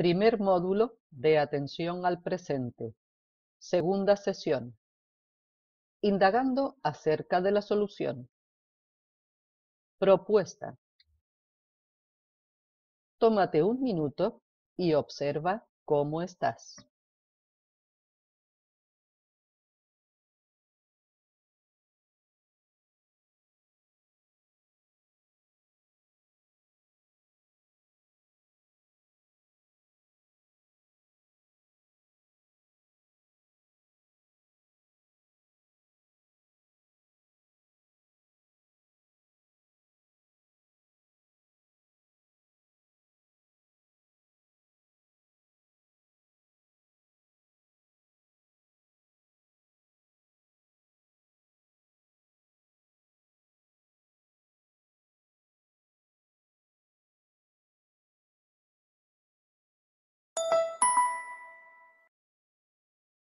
Primer módulo de Atención al Presente. Segunda sesión. Indagando acerca de la solución. Propuesta. Tómate un minuto y observa cómo estás.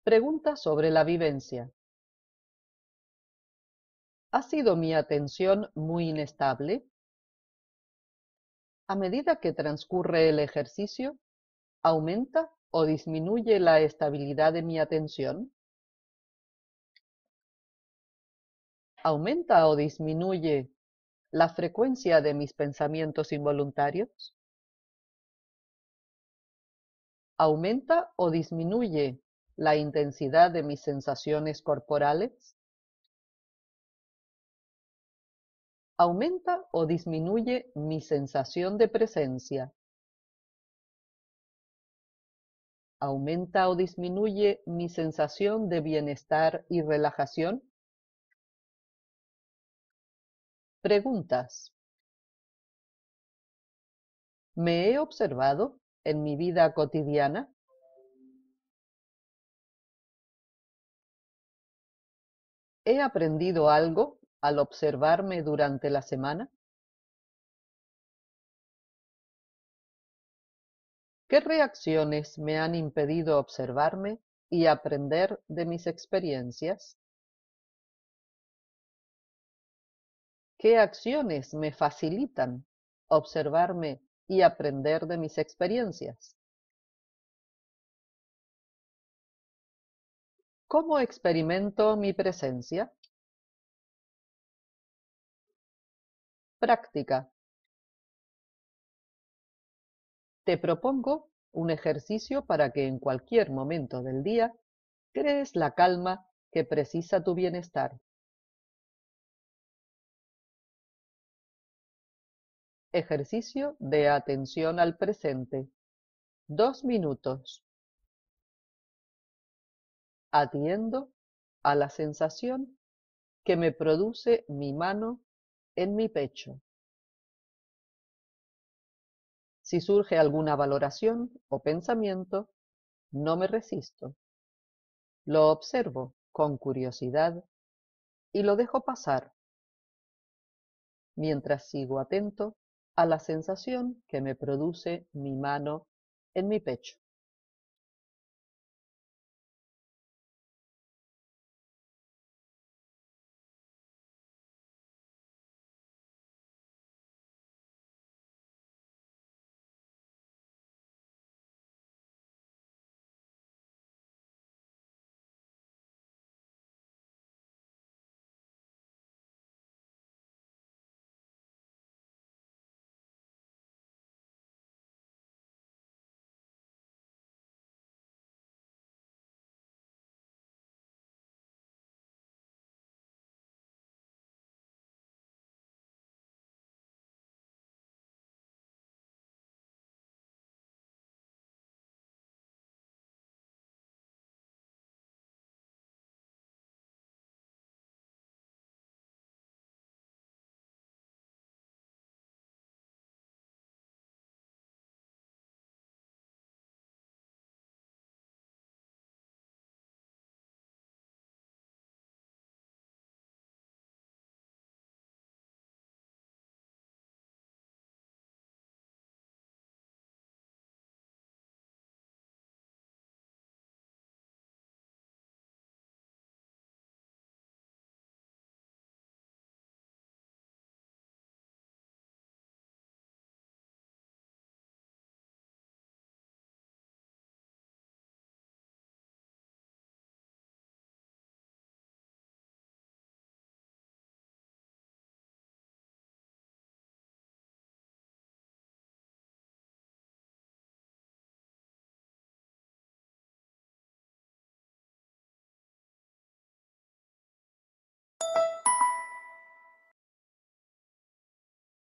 Pregunta sobre la vivencia. ¿Ha sido mi atención muy inestable? A medida que transcurre el ejercicio, ¿aumenta o disminuye la estabilidad de mi atención? ¿Aumenta o disminuye la frecuencia de mis pensamientos involuntarios? ¿Aumenta o disminuye la intensidad de mis sensaciones corporales? ¿Aumenta o disminuye mi sensación de presencia? ¿Aumenta o disminuye mi sensación de bienestar y relajación? Preguntas. ¿Me he observado en mi vida cotidiana? ¿He aprendido algo al observarme durante la semana? ¿Qué reacciones me han impedido observarme y aprender de mis experiencias? ¿Qué acciones me facilitan observarme y aprender de mis experiencias? ¿Cómo experimento mi presencia? Práctica. Te propongo un ejercicio para que en cualquier momento del día crees la calma que precisa tu bienestar. Ejercicio de atención al presente. Dos minutos. Atiendo a la sensación que me produce mi mano en mi pecho. Si surge alguna valoración o pensamiento, no me resisto. Lo observo con curiosidad y lo dejo pasar, mientras sigo atento a la sensación que me produce mi mano en mi pecho.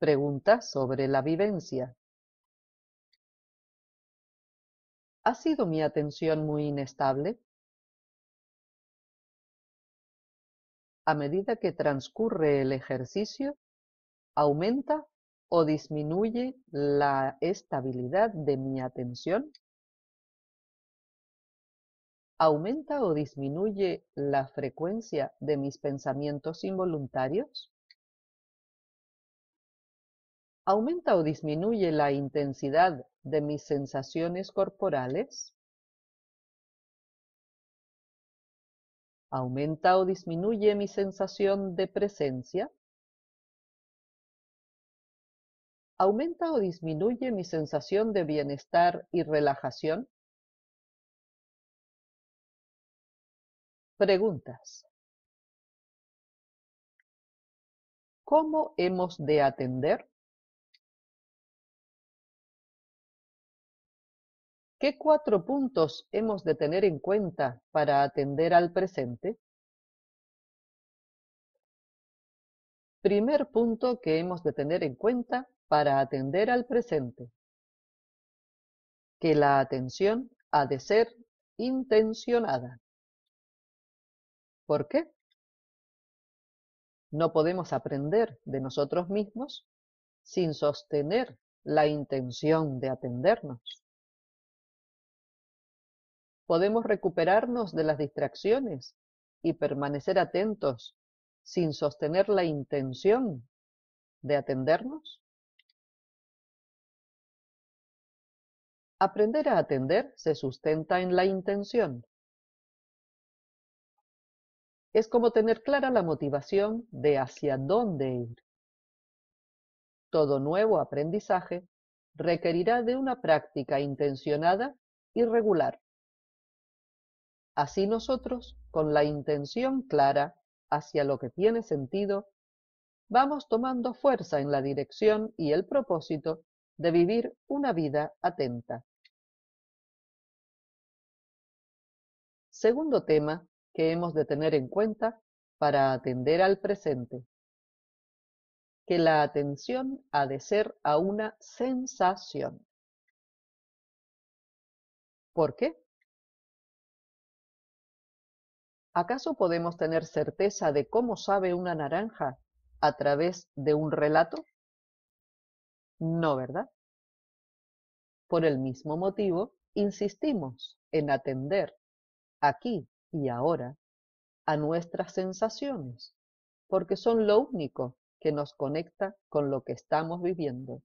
Preguntas sobre la vivencia. ¿Ha sido mi atención muy inestable? A medida que transcurre el ejercicio, ¿aumenta o disminuye la estabilidad de mi atención? ¿Aumenta o disminuye la frecuencia de mis pensamientos involuntarios? ¿Aumenta o disminuye la intensidad de mis sensaciones corporales? ¿Aumenta o disminuye mi sensación de presencia? ¿Aumenta o disminuye mi sensación de bienestar y relajación? Preguntas. ¿Cómo hemos de atender? ¿Qué cuatro puntos hemos de tener en cuenta para atender al presente? Primer punto que hemos de tener en cuenta para atender al presente. Que la atención ha de ser intencionada. ¿Por qué? No podemos aprender de nosotros mismos sin sostener la intención de atendernos. Podemos recuperarnos de las distracciones y permanecer atentos sin sostener la intención de atendernos. Aprender a atender se sustenta en la intención es como tener clara la motivación de hacia dónde ir. Todo nuevo aprendizaje requerirá de una práctica intencionada y regular. Así nosotros, con la intención clara hacia lo que tiene sentido, vamos tomando fuerza en la dirección y el propósito de vivir una vida atenta. Segundo tema que hemos de tener en cuenta para atender al presente. Que la atención ha de ser a una sensación. ¿Por qué? ¿Acaso podemos tener certeza de cómo sabe una naranja a través de un relato? No, ¿verdad? Por el mismo motivo, insistimos en atender aquí y ahora a nuestras sensaciones, porque son lo único que nos conecta con lo que estamos viviendo.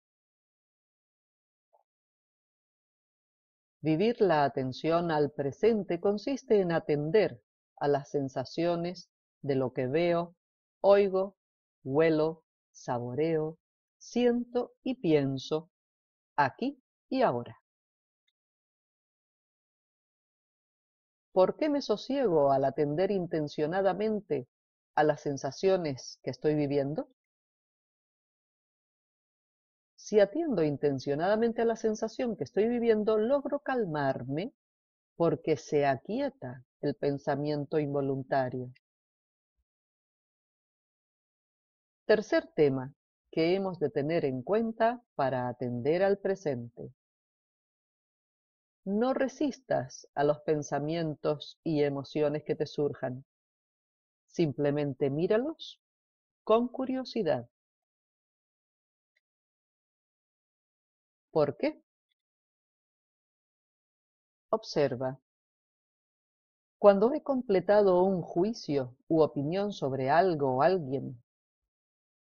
Vivir la atención al presente consiste en atender a las sensaciones de lo que veo, oigo, huelo, saboreo, siento y pienso aquí y ahora. ¿Por qué me sosiego al atender intencionadamente a las sensaciones que estoy viviendo? Si atiendo intencionadamente a la sensación que estoy viviendo, logro calmarme porque se aquieta el pensamiento involuntario. Tercer tema que hemos de tener en cuenta para atender al presente. No resistas a los pensamientos y emociones que te surjan. Simplemente míralos con curiosidad. ¿Por qué? Observa. Cuando he completado un juicio u opinión sobre algo o alguien,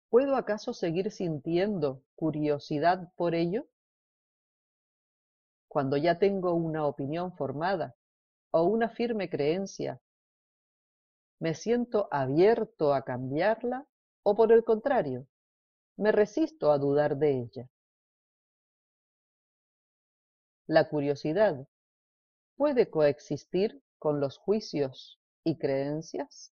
¿puedo acaso seguir sintiendo curiosidad por ello? cuando ya tengo una opinión formada o una firme creencia, ¿me siento abierto a cambiarla o por el contrario, me resisto a dudar de ella? La curiosidad puede coexistir con los juicios y creencias.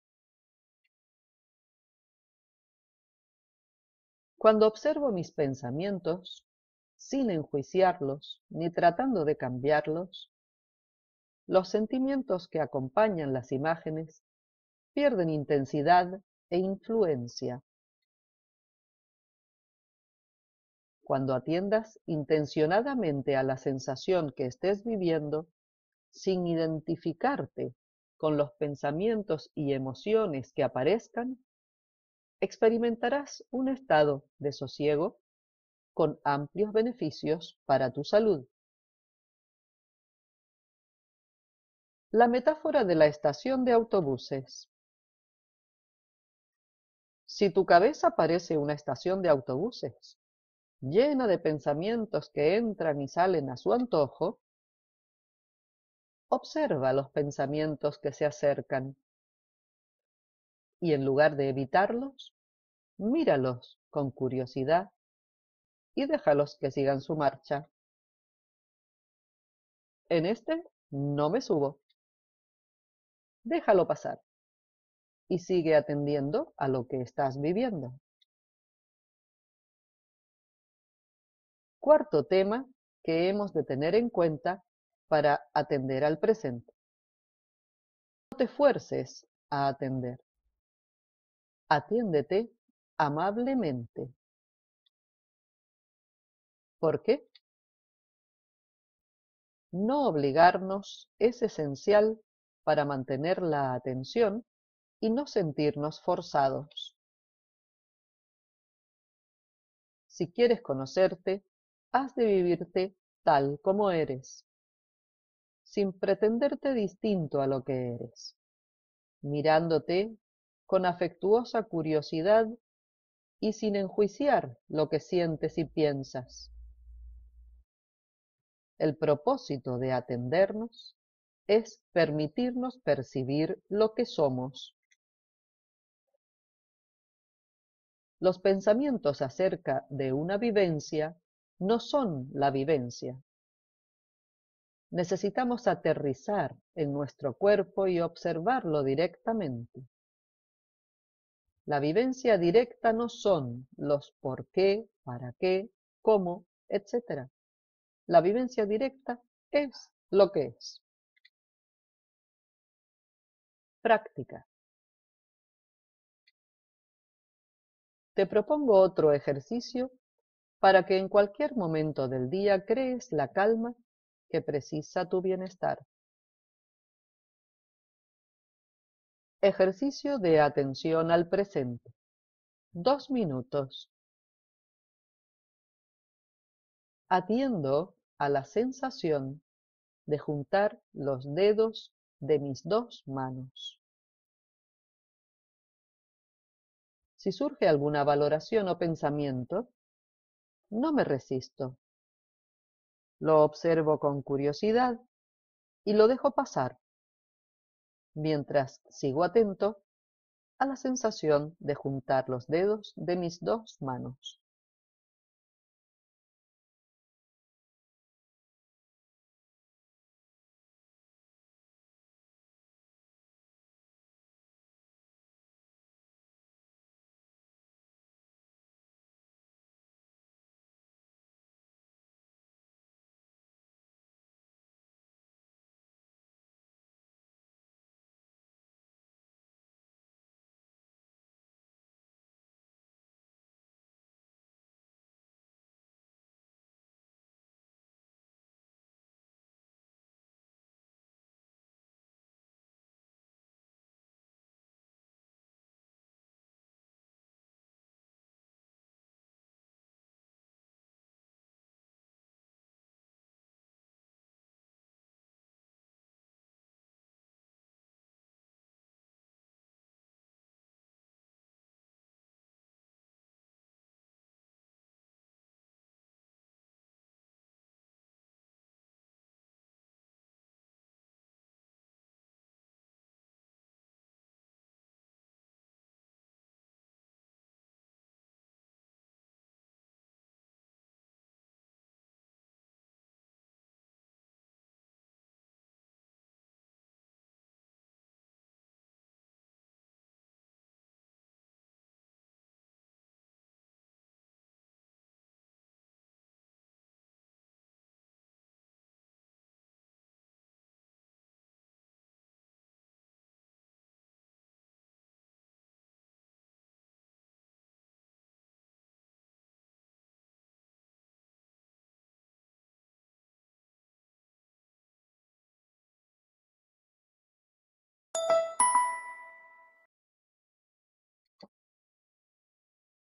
Cuando observo mis pensamientos, sin enjuiciarlos ni tratando de cambiarlos, los sentimientos que acompañan las imágenes pierden intensidad e influencia. cuando atiendas intencionadamente a la sensación que estés viviendo, sin identificarte con los pensamientos y emociones que aparezcan, experimentarás un estado de sosiego con amplios beneficios para tu salud. La metáfora de la estación de autobuses. Si tu cabeza parece una estación de autobuses, llena de pensamientos que entran y salen a su antojo, observa los pensamientos que se acercan y en lugar de evitarlos, míralos con curiosidad y déjalos que sigan su marcha. En este no me subo. Déjalo pasar y sigue atendiendo a lo que estás viviendo. Cuarto tema que hemos de tener en cuenta para atender al presente. No te fuerces a atender. Atiéndete amablemente. ¿Por qué? No obligarnos es esencial para mantener la atención y no sentirnos forzados. Si quieres conocerte, has de vivirte tal como eres, sin pretenderte distinto a lo que eres, mirándote con afectuosa curiosidad y sin enjuiciar lo que sientes y piensas. El propósito de atendernos es permitirnos percibir lo que somos. Los pensamientos acerca de una vivencia no son la vivencia. Necesitamos aterrizar en nuestro cuerpo y observarlo directamente. La vivencia directa no son los por qué, para qué, cómo, etc. La vivencia directa es lo que es. Práctica. Te propongo otro ejercicio para que en cualquier momento del día crees la calma que precisa tu bienestar. Ejercicio de atención al presente. Dos minutos. Atiendo a la sensación de juntar los dedos de mis dos manos. Si surge alguna valoración o pensamiento, no me resisto. Lo observo con curiosidad y lo dejo pasar, mientras sigo atento a la sensación de juntar los dedos de mis dos manos.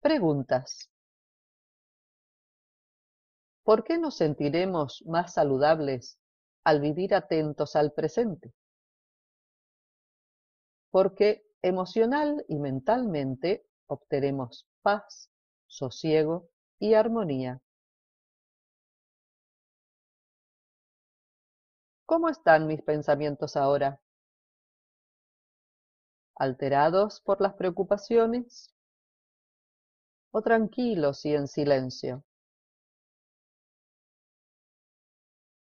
Preguntas. ¿Por qué nos sentiremos más saludables al vivir atentos al presente? Porque emocional y mentalmente obtenemos paz, sosiego y armonía. ¿Cómo están mis pensamientos ahora? ¿Alterados por las preocupaciones? ¿O tranquilos y en silencio?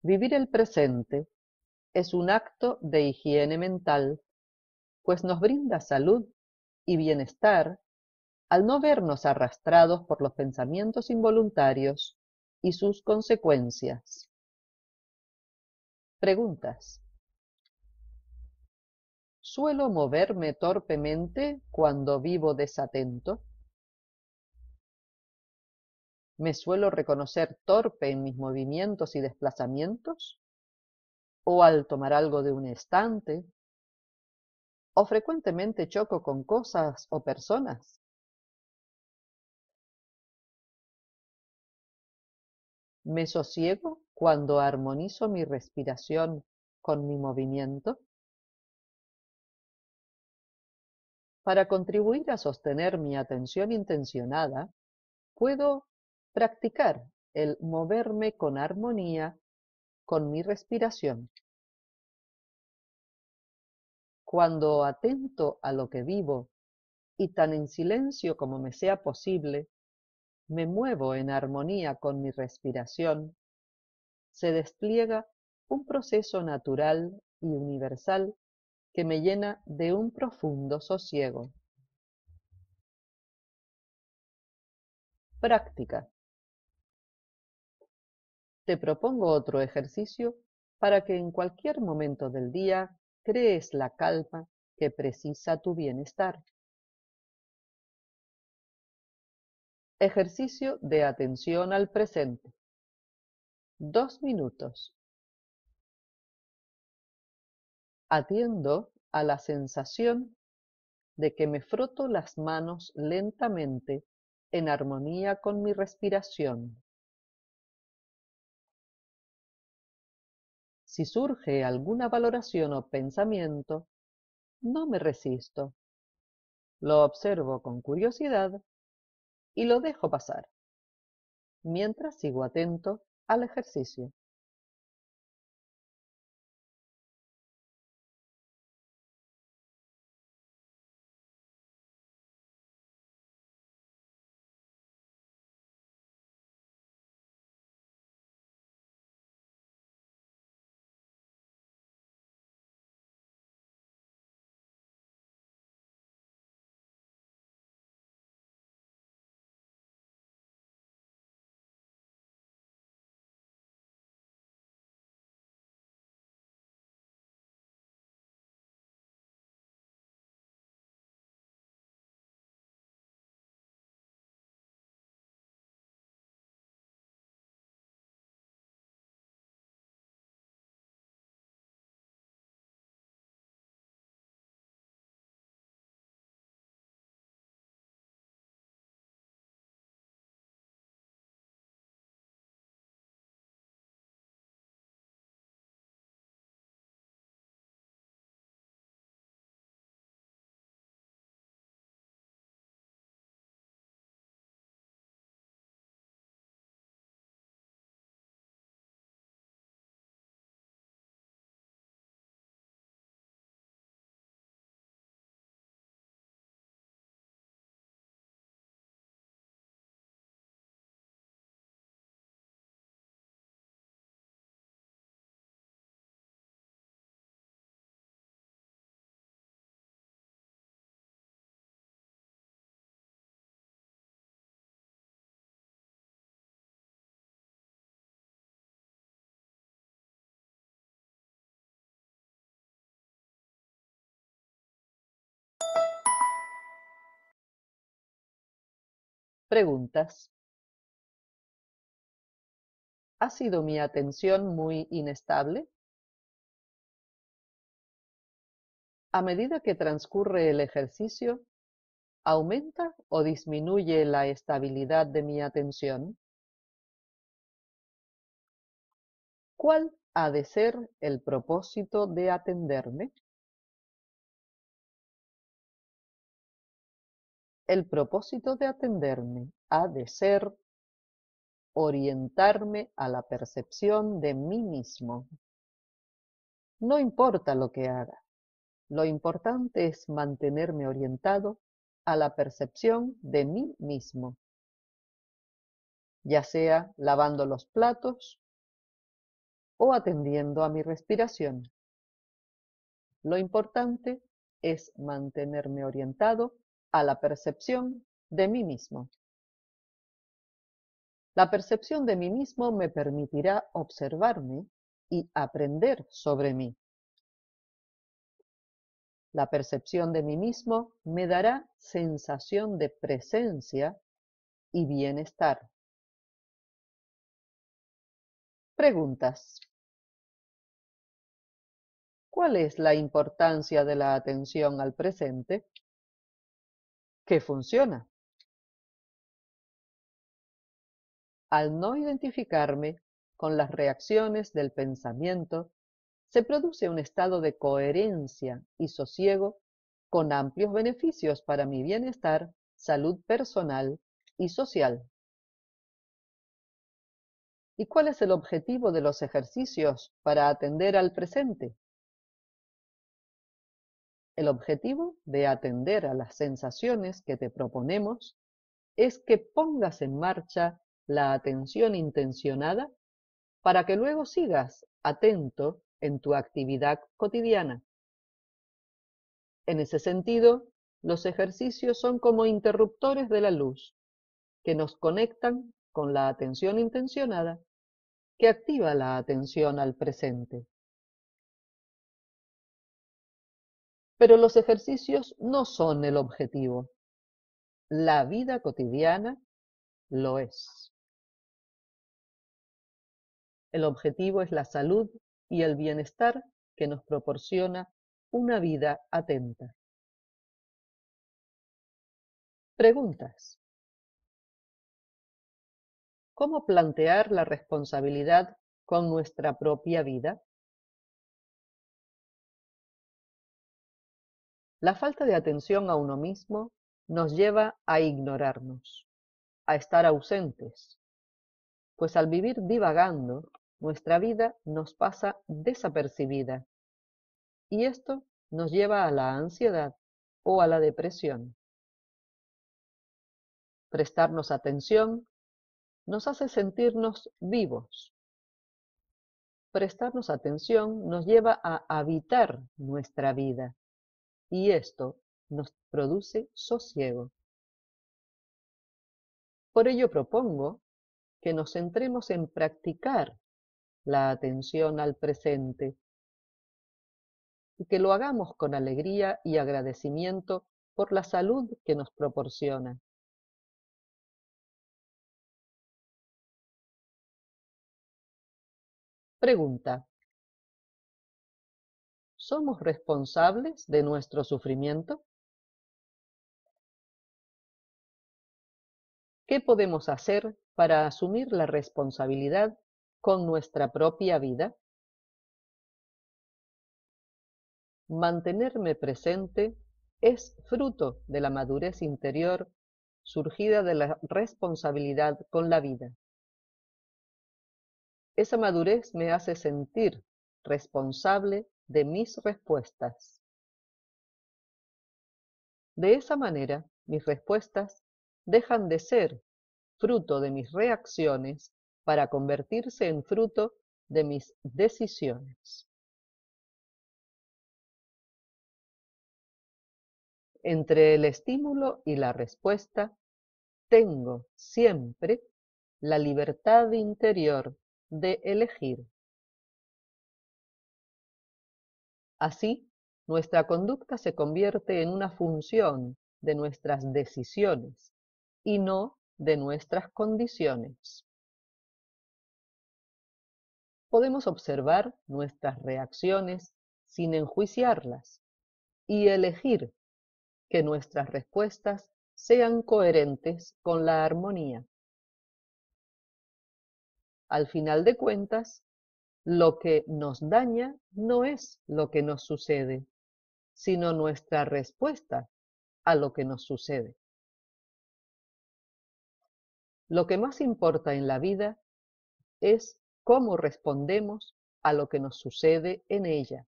Vivir el presente es un acto de higiene mental, pues nos brinda salud y bienestar al no vernos arrastrados por los pensamientos involuntarios y sus consecuencias. Preguntas. ¿Suelo moverme torpemente cuando vivo desatento? ¿Me suelo reconocer torpe en mis movimientos y desplazamientos? ¿O al tomar algo de un estante? ¿O frecuentemente choco con cosas o personas? ¿Me sosiego cuando armonizo mi respiración con mi movimiento? Para contribuir a sostener mi atención intencionada, puedo Practicar el moverme con armonía con mi respiración. Cuando atento a lo que vivo y tan en silencio como me sea posible, me muevo en armonía con mi respiración, se despliega un proceso natural y universal que me llena de un profundo sosiego. Práctica. Te propongo otro ejercicio para que en cualquier momento del día crees la calma que precisa tu bienestar. Ejercicio de atención al presente. Dos minutos. Atiendo a la sensación de que me froto las manos lentamente en armonía con mi respiración. Si surge alguna valoración o pensamiento, no me resisto. Lo observo con curiosidad y lo dejo pasar, mientras sigo atento al ejercicio. Preguntas. ¿Ha sido mi atención muy inestable? A medida que transcurre el ejercicio, ¿Aumenta o disminuye la estabilidad de mi atención? ¿Cuál ha de ser el propósito de atenderme? El propósito de atenderme ha de ser orientarme a la percepción de mí mismo. No importa lo que haga, lo importante es mantenerme orientado a la percepción de mí mismo, ya sea lavando los platos o atendiendo a mi respiración. Lo importante es mantenerme orientado a la percepción de mí mismo. La percepción de mí mismo me permitirá observarme y aprender sobre mí. La percepción de mí mismo me dará sensación de presencia y bienestar. Preguntas. ¿Cuál es la importancia de la atención al presente? ¿Qué funciona? Al no identificarme con las reacciones del pensamiento, se produce un estado de coherencia y sosiego con amplios beneficios para mi bienestar, salud personal y social. ¿Y cuál es el objetivo de los ejercicios para atender al presente? El objetivo de atender a las sensaciones que te proponemos es que pongas en marcha la atención intencionada para que luego sigas atento en tu actividad cotidiana. En ese sentido, los ejercicios son como interruptores de la luz que nos conectan con la atención intencionada que activa la atención al presente. Pero los ejercicios no son el objetivo. La vida cotidiana lo es. El objetivo es la salud y el bienestar que nos proporciona una vida atenta. Preguntas. ¿Cómo plantear la responsabilidad con nuestra propia vida? La falta de atención a uno mismo nos lleva a ignorarnos, a estar ausentes, pues al vivir divagando, nuestra vida nos pasa desapercibida y esto nos lleva a la ansiedad o a la depresión. Prestarnos atención nos hace sentirnos vivos. Prestarnos atención nos lleva a habitar nuestra vida y esto nos produce sosiego. Por ello propongo que nos centremos en practicar la atención al presente y que lo hagamos con alegría y agradecimiento por la salud que nos proporciona. Pregunta. ¿Somos responsables de nuestro sufrimiento? ¿Qué podemos hacer para asumir la responsabilidad con nuestra propia vida? Mantenerme presente es fruto de la madurez interior surgida de la responsabilidad con la vida. Esa madurez me hace sentir responsable de mis respuestas. De esa manera, mis respuestas dejan de ser fruto de mis reacciones para convertirse en fruto de mis decisiones. Entre el estímulo y la respuesta, tengo siempre la libertad interior de elegir. Así, nuestra conducta se convierte en una función de nuestras decisiones y no de nuestras condiciones. Podemos observar nuestras reacciones sin enjuiciarlas y elegir que nuestras respuestas sean coherentes con la armonía. Al final de cuentas, lo que nos daña no es lo que nos sucede, sino nuestra respuesta a lo que nos sucede. Lo que más importa en la vida es cómo respondemos a lo que nos sucede en ella.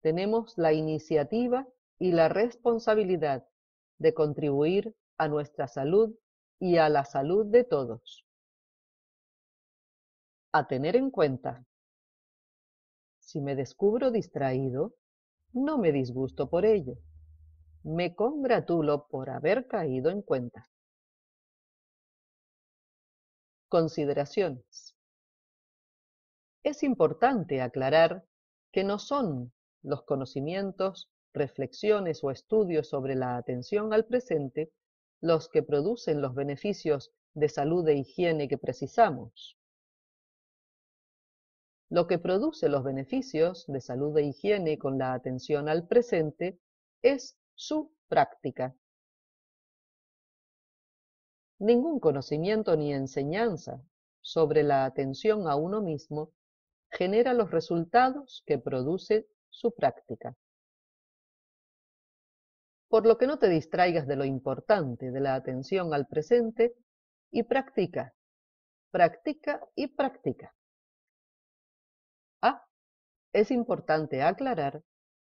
Tenemos la iniciativa y la responsabilidad de contribuir a nuestra salud y a la salud de todos. A tener en cuenta. Si me descubro distraído, no me disgusto por ello. Me congratulo por haber caído en cuenta. Consideraciones. Es importante aclarar que no son los conocimientos, reflexiones o estudios sobre la atención al presente los que producen los beneficios de salud e higiene que precisamos. Lo que produce los beneficios de salud e higiene con la atención al presente es su práctica. Ningún conocimiento ni enseñanza sobre la atención a uno mismo genera los resultados que produce su práctica. Por lo que no te distraigas de lo importante de la atención al presente y practica, practica y practica. Es importante aclarar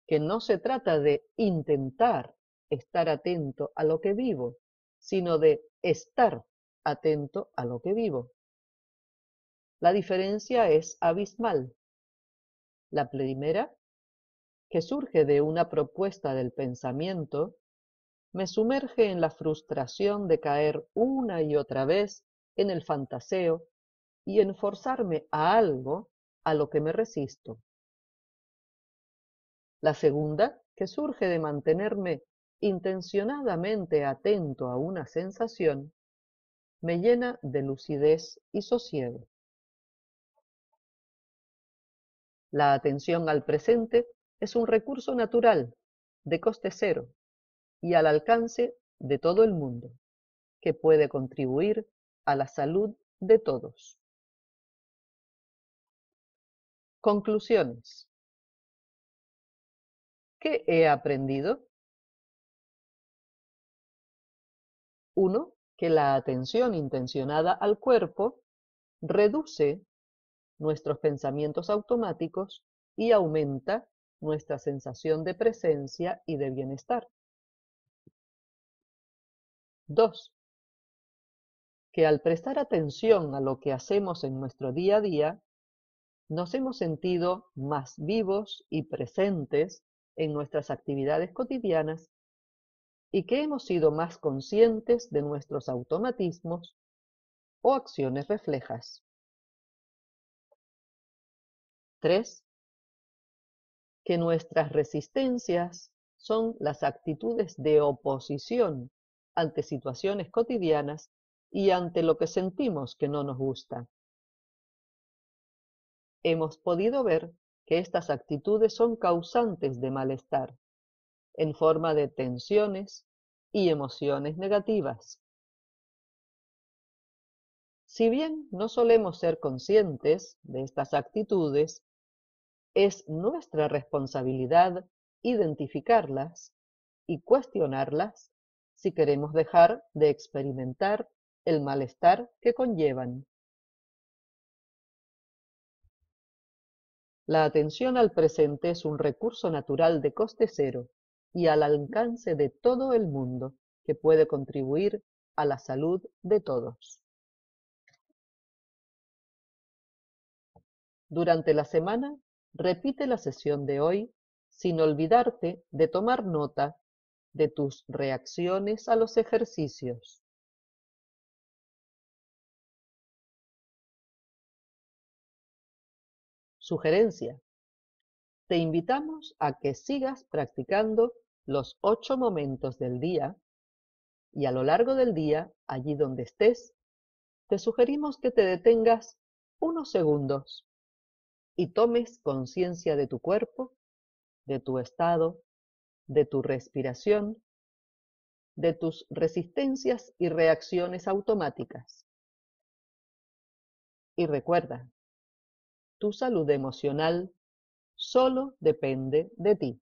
que no se trata de intentar estar atento a lo que vivo, sino de estar atento a lo que vivo. La diferencia es abismal. La primera que surge de una propuesta del pensamiento, me sumerge en la frustración de caer una y otra vez en el fantaseo y en forzarme a algo a lo que me resisto. La segunda, que surge de mantenerme intencionadamente atento a una sensación, me llena de lucidez y sosiego. La atención al presente es un recurso natural, de coste cero y al alcance de todo el mundo, que puede contribuir a la salud de todos. Conclusiones. ¿Qué he aprendido? 1. Que la atención intencionada al cuerpo reduce nuestros pensamientos automáticos y aumenta nuestra sensación de presencia y de bienestar. 2. Que al prestar atención a lo que hacemos en nuestro día a día, nos hemos sentido más vivos y presentes en nuestras actividades cotidianas y que hemos sido más conscientes de nuestros automatismos o acciones reflejas. 3 que nuestras resistencias son las actitudes de oposición ante situaciones cotidianas y ante lo que sentimos que no nos gusta. Hemos podido ver que estas actitudes son causantes de malestar, en forma de tensiones y emociones negativas. Si bien no solemos ser conscientes de estas actitudes, es nuestra responsabilidad identificarlas y cuestionarlas si queremos dejar de experimentar el malestar que conllevan. La atención al presente es un recurso natural de coste cero y al alcance de todo el mundo que puede contribuir a la salud de todos. Durante la semana Repite la sesión de hoy sin olvidarte de tomar nota de tus reacciones a los ejercicios. Sugerencia. Te invitamos a que sigas practicando los ocho momentos del día y a lo largo del día, allí donde estés, te sugerimos que te detengas unos segundos y tomes conciencia de tu cuerpo, de tu estado, de tu respiración, de tus resistencias y reacciones automáticas. Y recuerda, tu salud emocional solo depende de ti.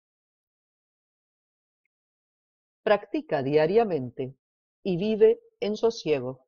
Practica diariamente y vive en sosiego.